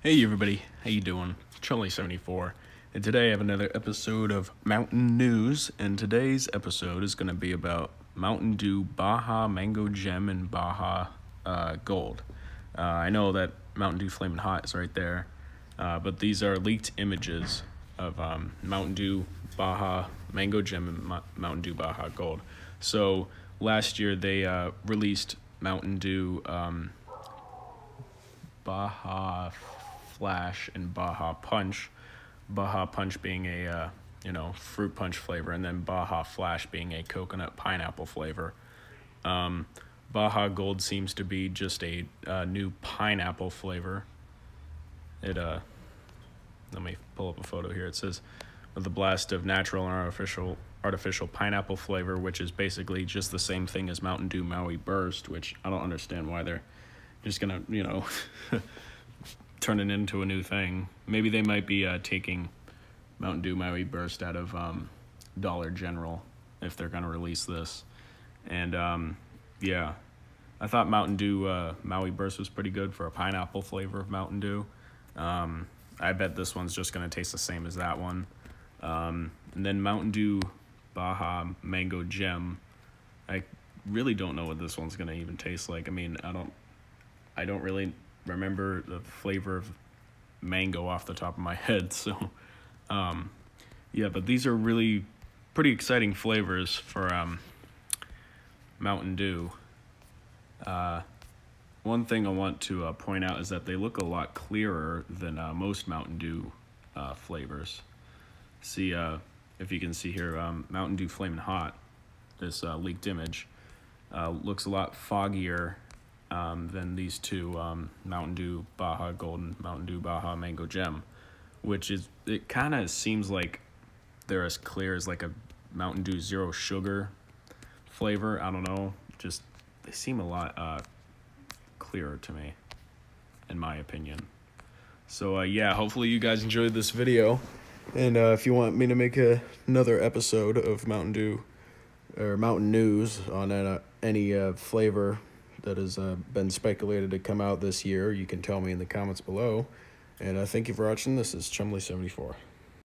Hey everybody, how you doing? Chumly74, and today I have another episode of Mountain News, and today's episode is going to be about Mountain Dew Baja Mango Gem and Baja uh, Gold. Uh, I know that Mountain Dew Flamin' Hot is right there, uh, but these are leaked images of um, Mountain Dew Baja Mango Gem and Ma- Mountain Dew Baja Gold. So last year they uh, released Mountain Dew um, Baja Flash and Baja Punch. Baja Punch being a uh, you know fruit punch flavor, and then Baja Flash being a coconut pineapple flavor. Um, Baja Gold seems to be just a uh, new pineapple flavor. It uh, let me pull up a photo here. It says with a blast of natural and artificial artificial pineapple flavor, which is basically just the same thing as Mountain Dew Maui Burst, which I don't understand why they're just gonna you know turn it into a new thing. Maybe they might be uh, taking Mountain Dew Maui Burst out of um, Dollar General if they're gonna release this, and um, yeah, I thought Mountain Dew uh, Maui Burst was pretty good for a pineapple flavor of Mountain Dew. Um, I bet this one's just gonna taste the same as that one. Um, and then Mountain Dew Baja Mango Gem. I really don't know what this one's gonna even taste like. I mean, I don't, I don't really remember the flavor of mango off the top of my head. So, um, yeah, but these are really pretty exciting flavors for um, Mountain Dew. Uh, one thing I want to uh, point out is that they look a lot clearer than uh, most Mountain Dew uh, flavors. See, uh, if you can see here, um, Mountain Dew Flamin' Hot, this uh, leaked image, looks a lot foggier um, than these two um, Mountain Dew Baja Golden, Mountain Dew Baja Mango Gem, which is, it kind of seems like they're as clear as like a Mountain Dew Zero Sugar flavor. I don't know, just they seem a lot uh, clearer to me, in my opinion. So uh, yeah, hopefully you guys enjoyed this video. And uh, if you want me to make a, another episode of Mountain Dew or Mountain News on uh, any uh, flavor that has uh, been speculated to come out this year, you can tell me in the comments below. And uh, thank you for watching. This is Chumly74.